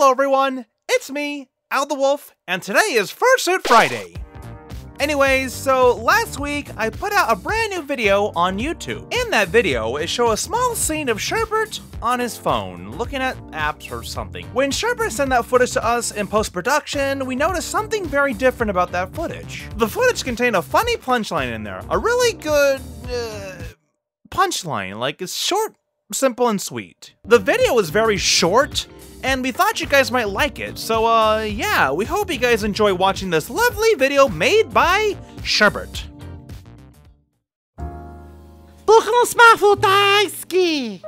Hello everyone, it's me, Al the Wolf, and today is Fursuit Friday. Anyways, so last week I put out a brand new video on YouTube. In that video, it showed a small scene of Sherbert on his phone, looking at apps or something. When Sherbert sent that footage to us in post-production, we noticed something very different about that footage. The footage contained a funny punchline in there, a really good, uh, punchline, like it's short, simple, and sweet. The video was very short, and we thought you guys might like it. So, uh, yeah, we hope you guys enjoy watching this lovely video made by Sherbert. Buchno smafu tajski!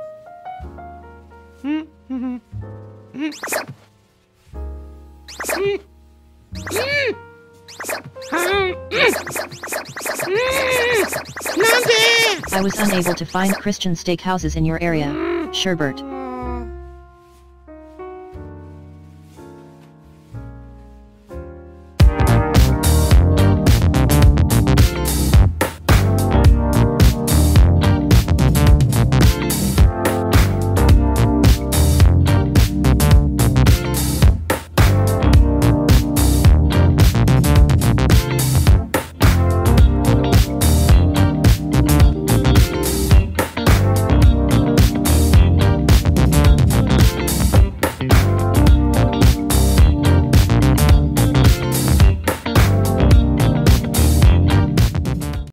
I was unable to find Christian steakhouses in your area, Sherbert.